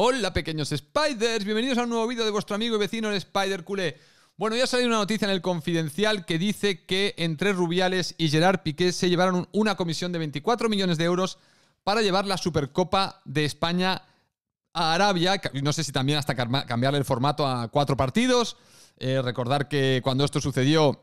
Hola pequeños Spiders, bienvenidos a un nuevo vídeo de vuestro amigo y vecino el Spider Culé. Bueno, ya ha salido una noticia en el Confidencial que dice que entre Rubiales y Gerard Piqué se llevaron una comisión de 24 millones de euros para llevar la Supercopa de España a Arabia. No sé si también hasta cambiarle el formato a cuatro partidos. Eh, recordar que cuando esto sucedió,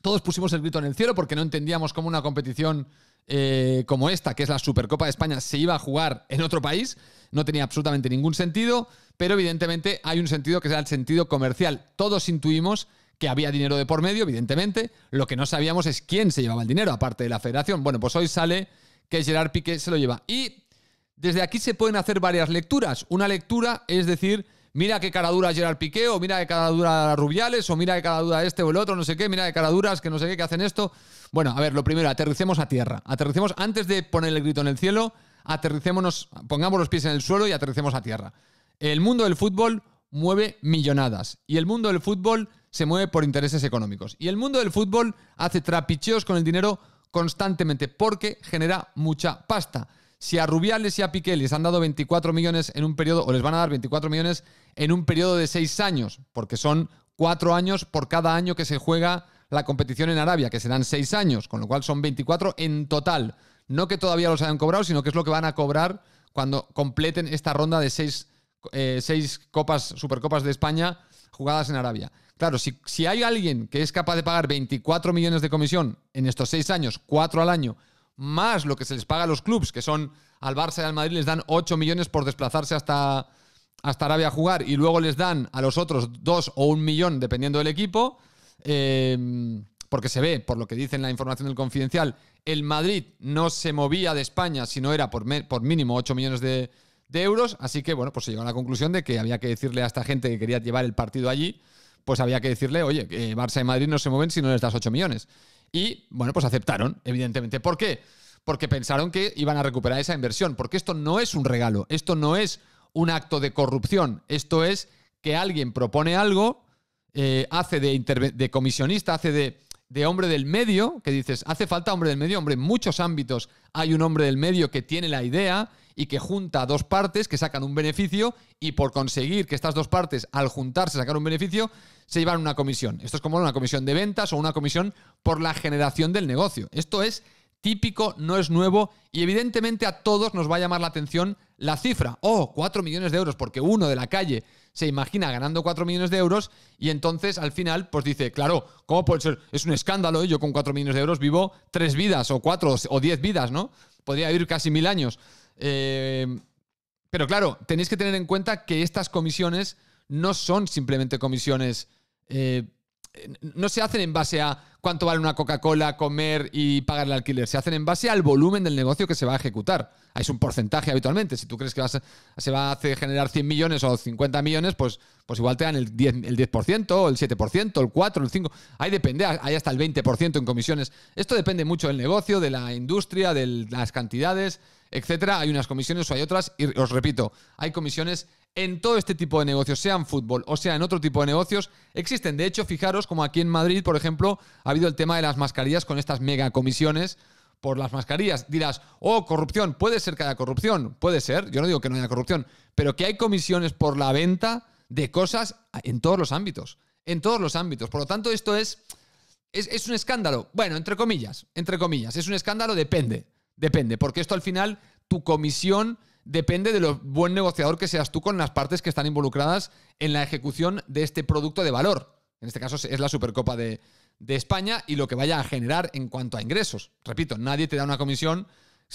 todos pusimos el grito en el cielo porque no entendíamos cómo una competición eh, como esta, que es la Supercopa de España, se iba a jugar en otro país. No tenía absolutamente ningún sentido, pero evidentemente hay un sentido que sea el sentido comercial. Todos intuimos que había dinero de por medio, evidentemente. Lo que no sabíamos es quién se llevaba el dinero, aparte de la federación. Bueno, pues hoy sale que Gerard Piqué se lo lleva. Y desde aquí se pueden hacer varias lecturas. Una lectura es decir, mira qué cara dura Gerard Piqué, o mira qué cara dura Rubiales, o mira qué cara dura este o el otro, no sé qué, mira qué cara duras, que no sé qué, que hacen esto. Bueno, a ver, lo primero, aterricemos a tierra. Aterricemos, antes de poner el grito en el cielo, aterricémonos, pongamos los pies en el suelo y aterricemos a tierra. El mundo del fútbol mueve millonadas y el mundo del fútbol se mueve por intereses económicos. Y el mundo del fútbol hace trapicheos con el dinero constantemente porque genera mucha pasta. Si a Rubiales y a Piqué les han dado 24 millones en un periodo, o les van a dar 24 millones en un periodo de 6 años, porque son 4 años por cada año que se juega la competición en Arabia, que serán seis años, con lo cual son 24 en total. No que todavía los hayan cobrado, sino que es lo que van a cobrar cuando completen esta ronda de seis, eh, seis copas, supercopas de España jugadas en Arabia. Claro, si, si hay alguien que es capaz de pagar 24 millones de comisión en estos seis años, cuatro al año, más lo que se les paga a los clubes, que son al Barça y al Madrid, les dan 8 millones por desplazarse hasta, hasta Arabia a jugar y luego les dan a los otros 2 o un millón, dependiendo del equipo, Em, porque se ve, por lo que dice en la información del confidencial, el Madrid no se movía de España si no era por, por mínimo 8 millones de, euros. Así que, bueno, pues se llegó a la conclusión de que había que decirle a esta gente que quería llevar el partido allí, pues había que decirle, oye, que Barça y Madrid no se mueven si no les das 8 millones. Y, bueno, pues aceptaron, evidentemente. ¿Por qué? Porque pensaron que iban a recuperar esa inversión. Porque esto no es un regalo, esto no es un acto de corrupción, esto es que alguien propone algo eh, hace de, de, comisionista, hace de, de, hombre del medio, que dices, hace falta hombre del medio, hombre, en muchos ámbitos hay un hombre del medio que tiene la idea y que junta dos partes que sacan un beneficio y por conseguir que estas dos partes, al juntarse, sacar un beneficio, se llevan una comisión. Esto es como una comisión de ventas o una comisión por la generación del negocio. Esto es típico, no es nuevo y evidentemente a todos nos va a llamar la atención la cifra. Oh, 4 millones de euros, porque uno de la calle se imagina ganando 4 millones de euros y entonces al final pues dice, claro, ¿cómo puede ser? Es un escándalo, yo con 4 millones de euros vivo tres vidas o cuatro o 10 vidas, ¿no? Podría vivir casi mil años. Eh, pero claro, tenéis que tener en cuenta que estas comisiones no son simplemente comisiones... Eh, no se hacen en base a cuánto vale una Coca-Cola, comer y pagar el alquiler. Se hacen en base al volumen del negocio que se va a ejecutar. Es un porcentaje habitualmente. Si tú crees que se va a generar 100 millones o 50 millones, pues, pues igual te dan el 10%, el 10%, el 7%, el 4%, el 5%. Ahí depende, hay hasta el 20% en comisiones. Esto depende mucho del negocio, de la industria, de las cantidades, etcétera. Hay unas comisiones o hay otras. Y os repito, hay comisiones en todo este tipo de negocios, sea en fútbol o sea en otro tipo de negocios, existen. De hecho, fijaros como aquí en Madrid, por ejemplo, ha habido el tema de las mascarillas con estas mega comisiones por las mascarillas. Dirás, oh, corrupción, puede ser que haya corrupción, puede ser, yo no digo que no haya corrupción, pero que hay comisiones por la venta de cosas en todos los ámbitos, en todos los ámbitos. Por lo tanto, esto es, es, es un escándalo. Bueno, entre comillas, entre comillas, es un escándalo, depende, depende, porque esto al final, tu comisión depende de lo buen negociador que seas tú con las partes que están involucradas en la ejecución de este producto de valor. En este caso es la Supercopa de, España y lo que vaya a generar en cuanto a ingresos. Repito, nadie te da una comisión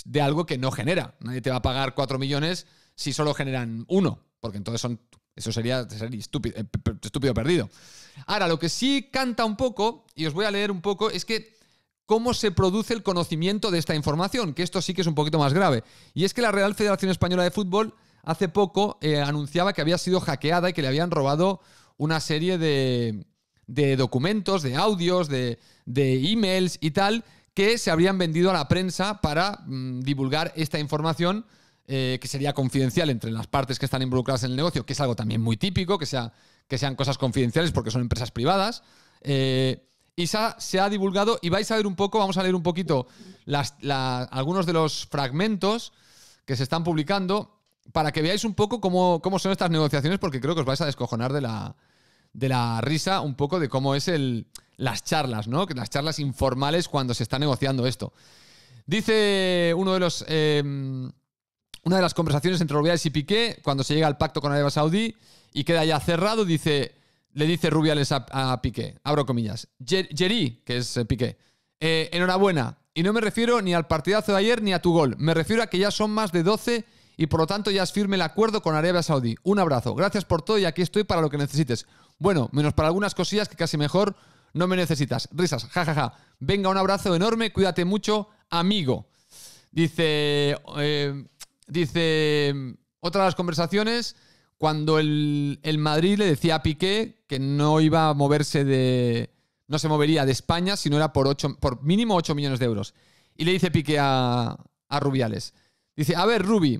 de algo que no genera. Nadie te va a pagar 4 millones si solo generan uno, porque entonces son, eso sería, eh, estúpido perdido. Ahora, lo que sí canta un poco, y os voy a leer un poco, es que cómo se produce el conocimiento de esta información, que esto sí que es un poquito más grave. Y es que la Real Federación Española de Fútbol hace poco eh, anunciaba que había sido hackeada y que le habían robado una serie de, documentos, de audios, de, emails y tal, que se habrían vendido a la prensa para mm, divulgar esta información. Eh, que sería confidencial entre las partes que están involucradas en el negocio, que es algo también muy típico, que, sea, que sean cosas confidenciales porque son empresas privadas. Eh, y se ha, divulgado y vais a ver un poco, vamos a leer un poquito algunos de los fragmentos que se están publicando. para que veáis un poco cómo, cómo son estas negociaciones, porque creo que os vais a descojonar de la, de la risa un poco de cómo es el, las charlas, ¿no? Las charlas informales cuando se está negociando esto. Dice uno de los. Em, una de las conversaciones entre Rubiales y Piqué, cuando se llega al pacto con Arabia Saudí y queda ya cerrado, dice, le dice Rubiales a, Piqué, abro comillas, Jerry, que es eh, Piqué, eh, enhorabuena. Y no me refiero ni al partidazo de ayer ni a tu gol. Me refiero a que ya son más de 12 y por lo tanto ya es firme el acuerdo con Arabia Saudí. Un abrazo. Gracias por todo y aquí estoy para lo que necesites. Bueno, menos para algunas cosillas que casi mejor no me necesitas. Risas, jajaja. Venga, un abrazo enorme, cuídate mucho, amigo. Dice, eh, dice, otra de las conversaciones, cuando el, Madrid le decía a Piqué que no iba a moverse de, no se movería de España si no era por, ocho, por mínimo 8 millones de euros. Y le dice Piqué a, a Rubiales. Dice, a ver, Rubi,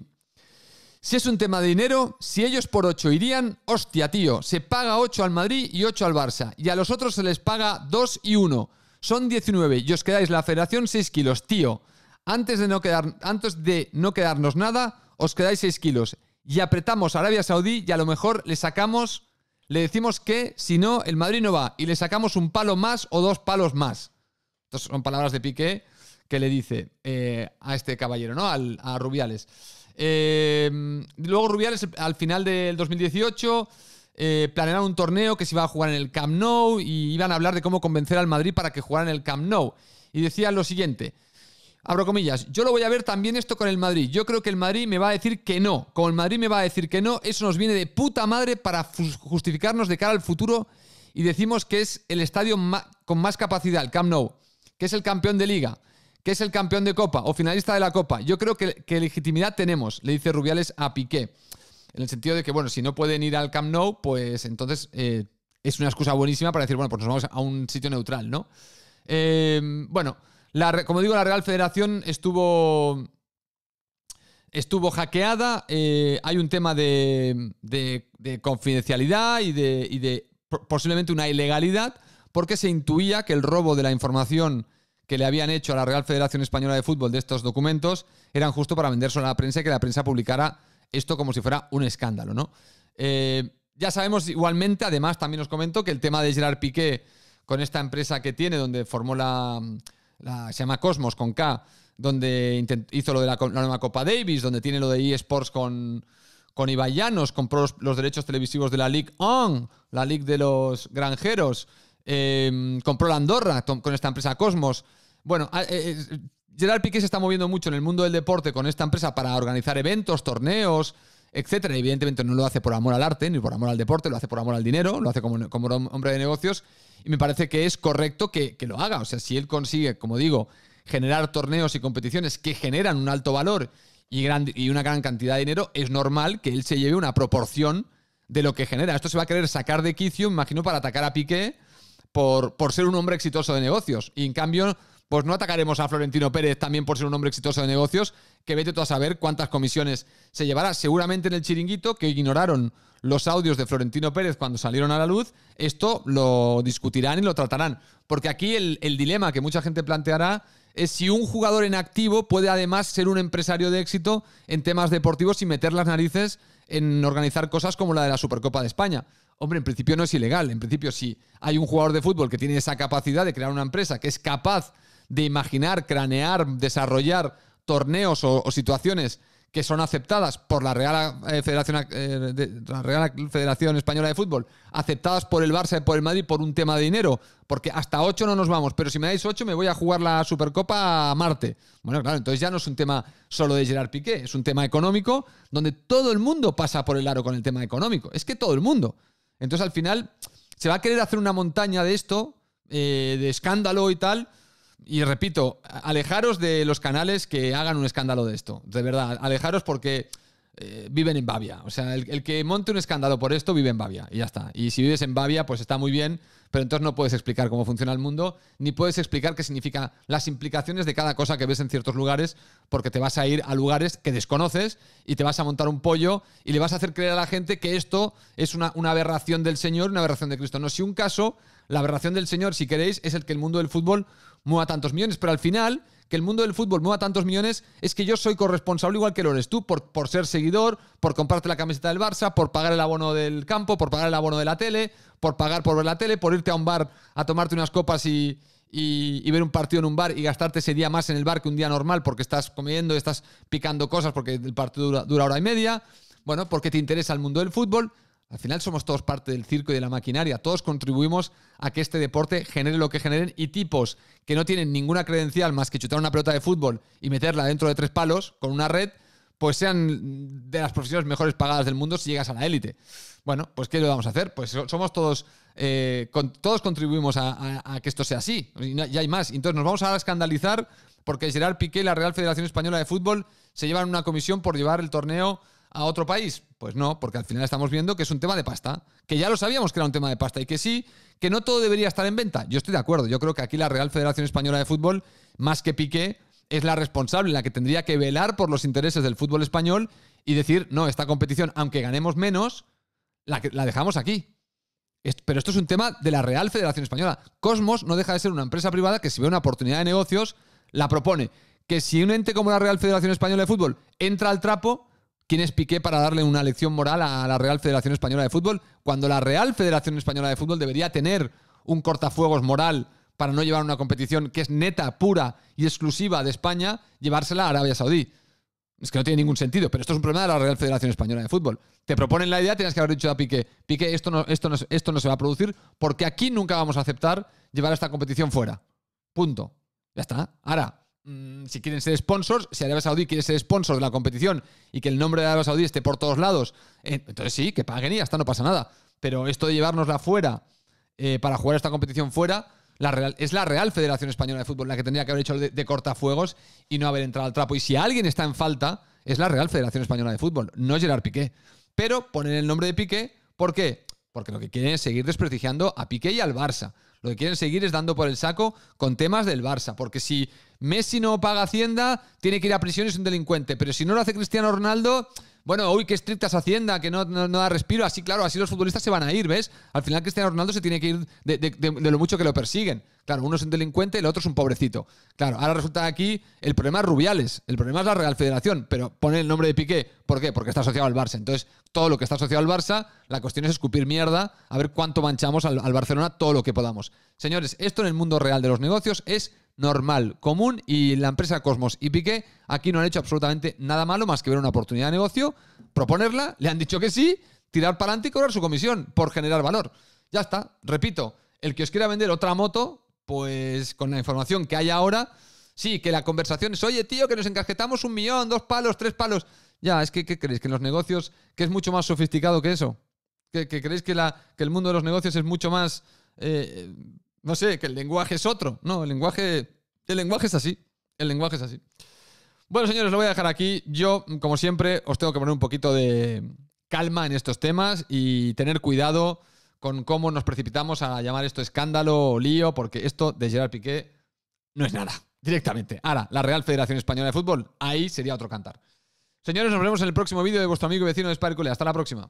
si es un tema de dinero, si ellos por 8 irían, hostia, tío, se paga 8 al Madrid y 8 al Barça. Y a los otros se les paga 2 y 1. Son 19 y os quedáis la federación 6 kilos, tío. Antes de no, quedar, antes de no quedarnos nada, os quedáis 6 kilos. Y apretamos a Arabia Saudí y a lo mejor le sacamos, le decimos que si no, el Madrid no va. Y le sacamos un palo más o dos palos más. Estas son palabras de Piqué que le dice eh, a este caballero, ¿no? Al, a Rubiales. Eh, luego Rubiales al final del 2018 eh, planearon un torneo que se iba a jugar en el Camp Nou y iban a hablar de cómo convencer al Madrid para que jugara en el Camp Nou. Y decían lo siguiente, abro comillas, yo lo voy a ver también esto con el Madrid. Yo creo que el Madrid me va a decir que no. Como el Madrid me va a decir que no, eso nos viene de puta madre para justificarnos de cara al futuro y decimos que es el estadio con más capacidad, el Camp Nou, que es el campeón de liga que es el campeón de Copa o finalista de la Copa. Yo creo que, legitimidad tenemos, le dice Rubiales a Piqué. En el sentido de que, bueno, si no pueden ir al Camp Nou, pues entonces eh, es una excusa buenísima para decir, bueno, pues nos vamos a un sitio neutral, ¿no? Eh, bueno, como digo, la Real Federación estuvo estuvo hackeada. Eh, hay un tema de, confidencialidad y de, y de, posiblemente una ilegalidad, porque se intuía que el robo de la información que le habían hecho a la Real Federación Española de Fútbol de estos documentos eran justo para vendérselo a la prensa y que la prensa publicara esto como si fuera un escándalo, ¿no? Eh, ya sabemos igualmente, además también os comento que el tema de Gerard Piqué con esta empresa que tiene, donde formó la, se llama Cosmos con K, donde hizo lo de la, nueva Copa Davis, donde tiene lo de eSports con, con compró los, derechos televisivos de la League On, la League de los Granjeros, eh, compró la Andorra con esta empresa Cosmos. Bueno, eh, eh, Gerard Piqué se está moviendo mucho en el mundo del deporte con esta empresa para organizar eventos, torneos, etcétera. Evidentemente no lo hace por amor al arte ni por amor al deporte, lo hace por amor al dinero, lo hace como, como hombre de negocios. Y me parece que es correcto que, lo haga. O sea, si él consigue, como digo, generar torneos y competiciones que generan un alto valor y, y una gran cantidad de dinero, es normal que él se lleve una proporción de lo que genera. Esto se va a querer sacar de quicio, imagino, para atacar a Piqué por, por ser un hombre exitoso de negocios. Y en cambio pues no atacaremos a Florentino Pérez también por ser un hombre exitoso de negocios, que vete tú a saber cuántas comisiones se llevará. Seguramente en el chiringuito, que ignoraron los audios de Florentino Pérez cuando salieron a la luz, esto lo discutirán y lo tratarán. Porque aquí el, el dilema que mucha gente planteará es si un jugador en activo puede además ser un empresario de éxito en temas deportivos y meter las narices en organizar cosas como la de la Supercopa de España. Hombre, en principio no es ilegal. En principio, si hay un jugador de fútbol que tiene esa capacidad de crear una empresa que es capaz de imaginar, cranear, desarrollar torneos o, situaciones que son aceptadas por la Real, eh, Federación, eh, la Real Federación Española de Fútbol, aceptadas por el Barça y por el Madrid por un tema de dinero, porque hasta 8 no nos vamos, pero si me dais 8 me voy a jugar la Supercopa a Marte. Bueno, claro, entonces ya no es un tema solo de Gerard Piqué, es un tema económico donde todo el mundo pasa por el aro con el tema económico. Es que todo el mundo. Entonces al final se va a querer hacer una montaña de esto, eh, de escándalo y tal, y repito, alejaros de los canales que hagan un escándalo de esto. De verdad, alejaros porque eh, viven en Bavia. O sea, el, que monte un escándalo por esto vive en Bavia y ya está. Y si vives en Bavia, pues está muy bien, pero entonces no puedes explicar cómo funciona el mundo, ni puedes explicar qué significa las implicaciones de cada cosa que ves en ciertos lugares, porque te vas a ir a lugares que desconoces y te vas a montar un pollo y le vas a hacer creer a la gente que esto es una, una aberración del Señor, una aberración de Cristo. No, si un caso, la aberración del Señor, si queréis, es el que el mundo del fútbol mueva tantos millones, pero al final, que el mundo del fútbol mueva tantos millones es que yo soy corresponsable igual que lo eres tú, por, por ser seguidor, por comprarte la camiseta del Barça, por pagar el abono del campo, por pagar el abono de la tele, por pagar por ver la tele, por irte a un bar a tomarte unas copas y, y, ver un partido en un bar y gastarte ese día más en el bar que un día normal porque estás comiendo, estás picando cosas porque el partido dura, hora y media. Bueno, porque te interesa el mundo del fútbol. Al final somos todos parte del circo y de la maquinaria. Todos contribuimos a que este deporte genere lo que generen y tipos que no tienen ninguna credencial más que chutar una pelota de fútbol y meterla dentro de tres palos con una red, pues sean de las profesiones mejores pagadas del mundo si llegas a la élite. Bueno, pues ¿qué le vamos a hacer? Pues somos todos, eh, todos contribuimos a, que esto sea así. Y hay más. Entonces nos vamos a escandalizar porque Gerard Piqué y la Real Federación Española de Fútbol se llevan una comisión por llevar el torneo a otro país. Pues no, porque al final estamos viendo que es un tema de pasta. Que ya lo sabíamos que era un tema de pasta y que sí, que no todo debería estar en venta. Yo estoy de acuerdo. Yo creo que aquí la Real Federación Española de Fútbol, más que Piqué, es la responsable, la que tendría que velar por los intereses del fútbol español y decir, no, esta competición, aunque ganemos menos, la, dejamos aquí. Pero esto es un tema de la Real Federación Española. Cosmos no deja de ser una empresa privada que si ve una oportunidad de negocios, la propone. Que si un ente como la Real Federación Española de Fútbol entra al trapo, ¿quién es Piqué para darle una lección moral a la Real Federación Española de Fútbol? Cuando la Real Federación Española de Fútbol debería tener un cortafuegos moral para no llevar una competición que es neta, pura y exclusiva de España, llevársela a Arabia Saudí. Es que no tiene ningún sentido, pero esto es un problema de la Real Federación Española de Fútbol. Te proponen la idea, tienes que haber dicho a Piqué, Piqué, esto no, esto, no, esto no se va a producir porque aquí nunca vamos a aceptar llevar esta competición fuera. Punto. Ya está. Ahora, mm, si quieren ser sponsors, si Arabia Saudí quiere ser sponsor de la competición y que el nombre de Arabia Saudí esté por todos lados, eh, entonces sí, que paguen y hasta no pasa nada. Pero esto de llevárnosla fuera eh, para jugar esta competición fuera, es la Real Federación Española de Fútbol la que tendría que haber hecho de, cortafuegos y no haber entrado al trapo. Y si alguien está en falta, es la Real Federación Española de Fútbol, no Gerard Piqué. Pero ponen el nombre de Piqué, ¿por qué? Porque lo que quieren es seguir desprestigiando a Piqué y al Barça. Lo que quieren seguir es dando por el saco con temas del Barça. Porque si Messi no paga Hacienda, tiene que ir a prisión y es un delincuente. Pero si no lo hace Cristiano Ronaldo, bueno, uy, qué estricta es Hacienda, que no, da respiro. Así, claro, así los futbolistas se van a ir, ¿ves? Al final Cristiano Ronaldo se tiene que ir de, lo mucho que lo persiguen. Claro, uno es un delincuente y el otro es un pobrecito. Claro, ahora resulta aquí el problema es Rubiales, el problema es la Real Federación, pero pone el nombre de Piqué. ¿Por qué? Porque está asociado al Barça. Entonces, todo lo que está asociado al Barça, la cuestión es escupir mierda, a ver cuánto manchamos al, al Barcelona todo lo que podamos. Señores, esto en el mundo real de los negocios es normal, común y la empresa Cosmos y Piqué aquí no han hecho absolutamente nada malo más que ver una oportunidad de negocio, proponerla, le han dicho que sí, tirar para adelante y cobrar su comisión por generar valor. Ya está, repito, el que os quiera vender otra moto, pues con la información que hay ahora, sí, que la conversación es, oye tío, que nos encajetamos un millón, dos palos, tres palos. Ya, es que, ¿qué creéis? Que en los negocios, que es mucho más sofisticado que eso. ¿Que, creéis que, la, que el mundo de los negocios es mucho más... Eh, no sé, que el lenguaje es otro. No, el lenguaje, el lenguaje es así. El lenguaje es así. Bueno, señores, lo voy a dejar aquí. Yo, como siempre, os tengo que poner un poquito de calma en estos temas y tener cuidado con cómo nos precipitamos a llamar esto escándalo o lío, porque esto de Gerard Piqué no es nada, directamente. Ahora, la Real Federación Española de Fútbol, ahí sería otro cantar. Señores, nos vemos en el próximo vídeo de vuestro amigo y vecino de Sparkle. Hasta la próxima.